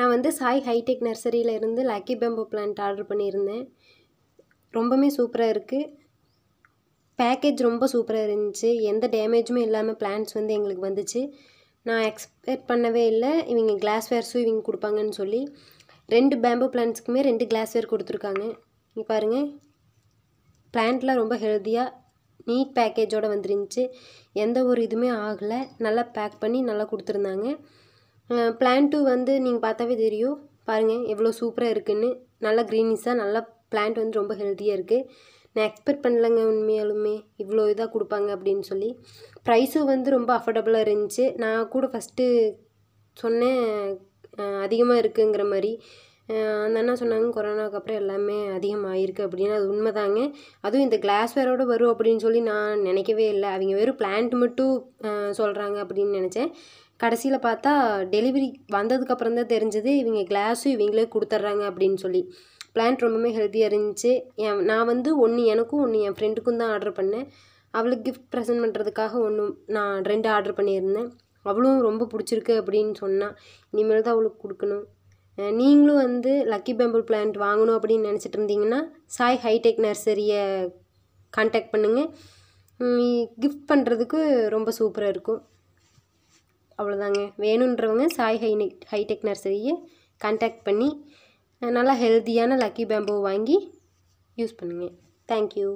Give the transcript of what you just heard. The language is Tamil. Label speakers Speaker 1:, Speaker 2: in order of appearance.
Speaker 1: நான் வந்து சாய் ஹைடெக் நர்சரியில் இருந்து லக்கி பேம்போ பிளான்ட் ஆர்டர் பண்ணியிருந்தேன். ரொம்பவுமே சூப்பராக இருக்குது பேக்கேஜ் ரொம்ப சூப்பராக இருந்துச்சு. எந்த டேமேஜுமே இல்லாமல் பிளான்ட்ஸ் வந்து எங்களுக்கு வந்துச்சு. நான் எக்ஸ்பெக்ட் பண்ணவே இல்லை. இவங்க கிளாஸ்வேர்ஸும் இவங்க கொடுப்பாங்கன்னு சொல்லி ரெண்டு பேம்போ பிளான்ட்ஸ்க்குமே ரெண்டு கிளாஸ்வேர் கொடுத்துருக்காங்க. இங்கே பாருங்கள் பிளான்ட்லாம் ரொம்ப ஹெல்த்தியாக நீட் பேக்கேஜோடு வந்துருந்துச்சு. எந்த ஒரு இதுவுமே ஆகலை. நல்லா பேக் பண்ணி நல்லா கொடுத்துருந்தாங்க. பிளான்ட்டும் வந்து நீங்கள் பார்த்தாவே தெரியும். பாருங்கள் எவ்வளோ சூப்பராக இருக்குன்னு. நல்லா க்ரீனிஸாக நல்லா பிளான்ட் வந்து ரொம்ப ஹெல்த்தியாக இருக்குது நான் எக்ஸ்பெக்ட் பண்ணலங்க உண்மையாலுமே. இவ்வளோ இதாக கொடுப்பாங்க அப்படின்னு சொல்லி. ப்ரைஸும் வந்து ரொம்ப அஃபோர்டபுளாக இருந்துச்சு. நான் கூட ஃபஸ்ட்டு சொன்னேன் அதிகமாக இருக்குங்கிற மாதிரி. அந்த அண்ணா சொன்னாங்க கொரோனாவுக்கு அப்புறம் எல்லாமே அதிகமாகிருக்கு அப்படின்னு. அது உண்மைதாங்க. அதுவும் இந்த கிளாஸ்வேரோடு வரும் அப்படின்னு சொல்லி நான் நினைக்கவே இல்லை. அவங்க வெறும் பிளான்ட் மட்டும் சொல்கிறாங்க அப்படின்னு நினச்சேன். கடைசியில் பார்த்தா டெலிவரி வந்ததுக்கப்புறம் தான் தெரிஞ்சது இவங்க கிளாஸும் இவங்களே கொடுத்துட்றாங்க அப்படின்னு சொல்லி. பிளான்ட் ரொம்பவுமே ஹெல்த்தியாக இருந்துச்சு. என் நான் வந்து ஒன்று எனக்கும் ஒன்று என் ஃப்ரெண்டுக்கும் தான் ஆர்டர் பண்ணேன். அவளுக்கு கிஃப்ட் ப்ரெசென்ட் பண்ணுறதுக்காக ஒன்று நான் ரெண்டு ஆர்டர் பண்ணியிருந்தேன். அவளும் ரொம்ப பிடிச்சிருக்கு அப்படின்னு சொன்னால் இனிமேல் தான் அவளுக்கு கொடுக்கணும். நீங்களும் வந்து லக்கி பேம்பிள் பிளான்ட் வாங்கணும் அப்படின்னு நினச்சிட்டு இருந்தீங்கன்னா சாய் ஹைடெக் நர்சரியை கான்டாக்ட் பண்ணுங்கள் கிஃப்ட் பண்ணுறதுக்கு ரொம்ப சூப்பராக இருக்கும். அவ்வளோதாங்க. வேணுன்றவங்க சாய் ஹை ஹைடெக் நர்சரியை கான்டாக்ட் பண்ணி நல்லா ஹெல்த்தியான லக்கி பேம்போ வாங்கி யூஸ் பண்ணுங்கள் தேங்க்யூ